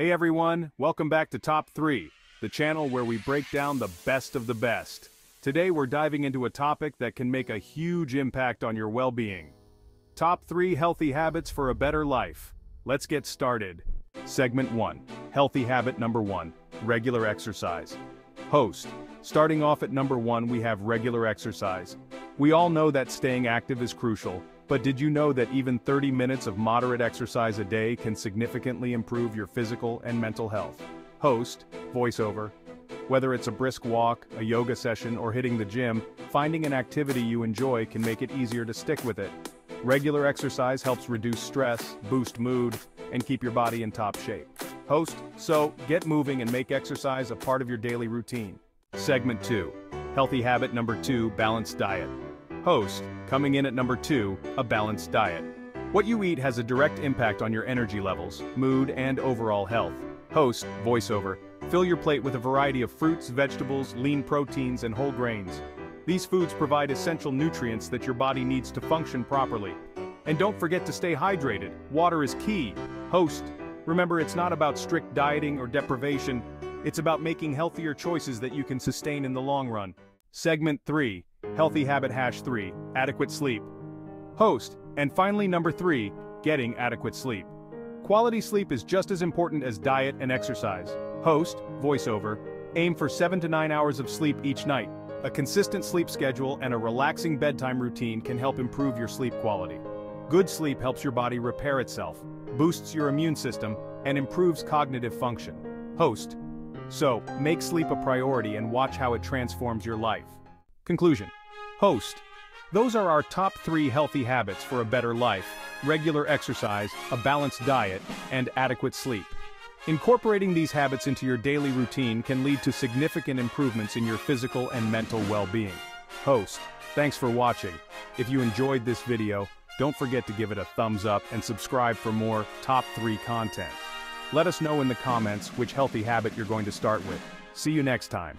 Hey everyone, welcome back to Top 3, the channel where we break down the best of the best. Today we're diving into a topic that can make a huge impact on your well-being. Top 3 Healthy Habits for a Better Life. Let's get started. Segment 1. Healthy Habit Number 1. Regular Exercise. Host. Starting off at number 1 we have regular exercise. We all know that staying active is crucial, but did you know that even 30 minutes of moderate exercise a day can significantly improve your physical and mental health? Host, voiceover. Whether it's a brisk walk, a yoga session, or hitting the gym, finding an activity you enjoy can make it easier to stick with it. Regular exercise helps reduce stress, boost mood, and keep your body in top shape. Host, so get moving and make exercise a part of your daily routine. Segment 2. Healthy habit number 2, balanced diet. Host, coming in at number 2, a balanced diet. What you eat has a direct impact on your energy levels, mood, and overall health. Host, voiceover, fill your plate with a variety of fruits, vegetables, lean proteins, and whole grains. These foods provide essential nutrients that your body needs to function properly. And don't forget to stay hydrated, water is key. Host, remember it's not about strict dieting or deprivation, it's about making healthier choices that you can sustain in the long run. Segment 3, Healthy Habit Hash 3, Adequate Sleep. Host, and finally number 3, Getting Adequate Sleep. Quality sleep is just as important as diet and exercise. Host, voiceover, aim for 7 to 9 hours of sleep each night. A consistent sleep schedule and a relaxing bedtime routine can help improve your sleep quality. Good sleep helps your body repair itself, boosts your immune system, and improves cognitive function. Host. So, make sleep a priority and watch how it transforms your life. Conclusion. Host. Those are our top three healthy habits for a better life, regular exercise, a balanced diet, and adequate sleep. Incorporating these habits into your daily routine can lead to significant improvements in your physical and mental well-being. Host, thanks for watching. If you enjoyed this video, don't forget to give it a thumbs up and subscribe for more top 3 content. Let us know in the comments which healthy habit you're going to start with. See you next time.